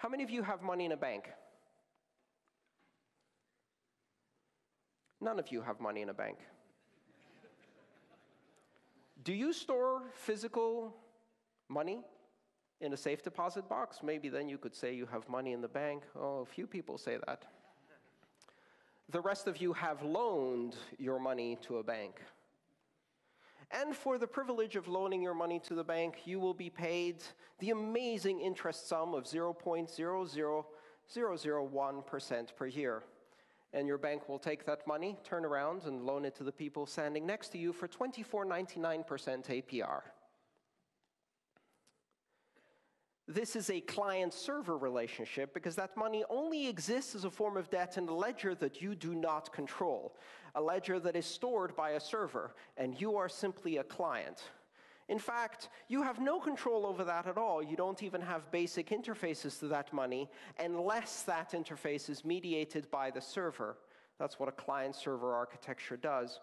How many of you have money in a bank? None of you have money in a bank. Do you store physical money in a safe deposit box? Maybe then you could say you have money in the bank. Oh, a few people say that. The rest of you have loaned your money to a bank. And for the privilege of loaning your money to the bank, you will be paid the amazing interest sum of 0.00001% per year and your bank will take that money, turn around, and loan it to the people standing next to you for 24.99% APR. This is a client server relationship because that money only exists as a form of debt in a ledger that you do not control, a ledger that is stored by a server, and you are simply a client. In fact, you have no control over that at all. You don't even have basic interfaces to that money unless that interface is mediated by the server. That's what a client server architecture does.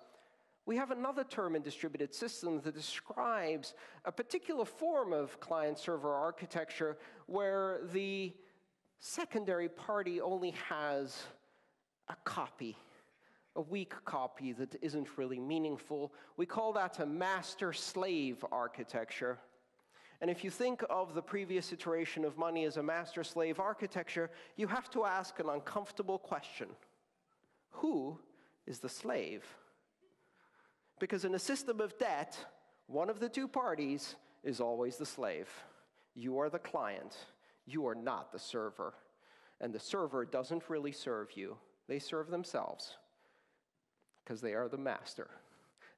We have another term in distributed systems that describes a particular form of client server architecture where the secondary party only has a copy a weak copy that isn't really meaningful. We call that a master slave architecture. And if you think of the previous iteration of money as a master slave architecture, you have to ask an uncomfortable question Who is the slave? Because in a system of debt, one of the two parties is always the slave. You are the client, you are not the server. And the server doesn't really serve you, they serve themselves because they are the master.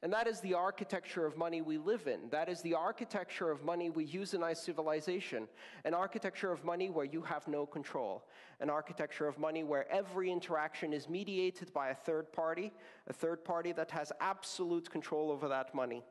And that is the architecture of money we live in. That is the architecture of money we use in our civilization. An architecture of money where you have no control. An architecture of money where every interaction is mediated by a third party, a third party that has absolute control over that money.